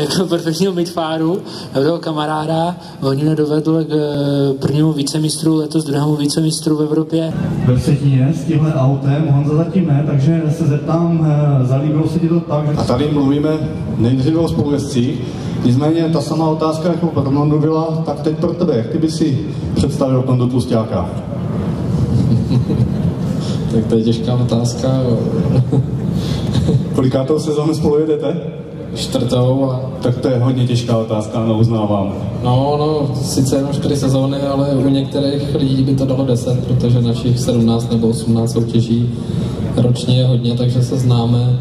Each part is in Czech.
jako perfektního midfáru, toho kamaráda, Honina dovedl k eh, prvnímu vícemistru, letos druhému vícemistru v Evropě. Ve Vsetíně s tímhle autem, Honza zatím ne, takže se zeptám, eh, zalíbilo se ti to tak, že... A tady mluvíme nejdříve o spolujezdcích, nicméně ta samá otázka, jako pro Ronaldo byla, tak teď pro tebe, jak ty by si představil Tondu Tlustáka? tak to je těžká otázka. Kolikátou sezónu spolu jedete? Čtvrtou a... Tak to je hodně těžká otázka, no uznávám. No, no, sice jenom čtyři sezóny, ale u některých lidí by to dalo 10, protože našich 17 nebo 18 soutěží ročně je hodně, takže se známe.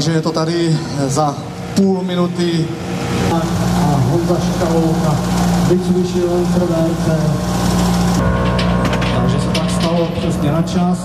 Takže je to tady za půl minuty. A Honza Škalouka vycvičil Intervence. Takže se tak stalo přesně na čas.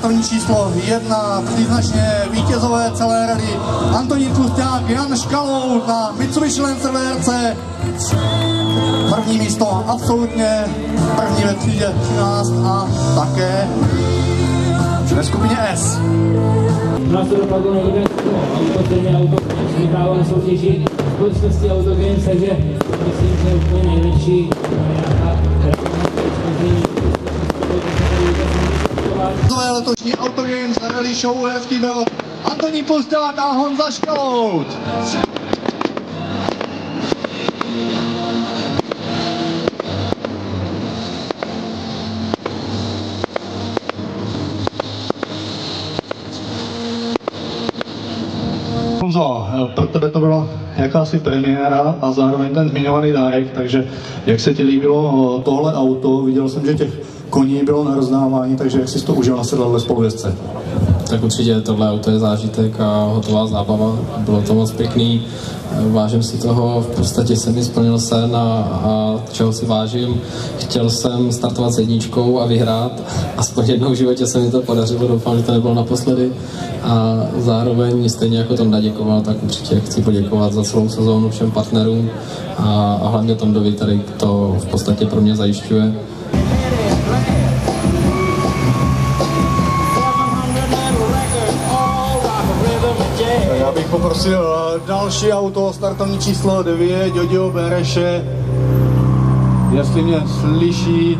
Startovní číslo jedna, příznačně vítězové celé rady Antonín Tlusták, Jan Škalout na Mitsubishi Lancer VRC. První místo absolutně, první ve třídě 13 a také ve skupině S. Nás to dopadlo nejde auto, stejně auto vyhrávalo na soutěži společnosti Autogames, takže myslím, že je úplně nejlepší Nové letošní Autogames Rally Show hezký byl Antonín Pusták a Honza Škalout. Honzo, pro tebe to byla jakási premiéra a zároveň ten zmiňovaný dárek, takže jak se ti líbilo tohle auto? Viděl jsem, že těch koní bylo na rozdávání, takže jak jsi to užil na sedadle spolujezdce? Tak určitě tohle auto je zážitek a hotová zábava. Bylo to moc pěkný, vážím si toho, v podstatě jsem mi splnil sen a, a čeho si vážím. Chtěl jsem startovat s jedničkou a vyhrát. Aspoň jednou v životě se mi to podařilo, doufám, že to nebylo naposledy. A zároveň stejně jako tom naděkoval, tak určitě chci poděkovat za celou sezónu všem partnerům a, a hlavně Tondovi, který to v podstatě pro mě zajišťuje. Poprosil další auto, startovní číslo 9, Jodio Bereše, jestli mě slyší,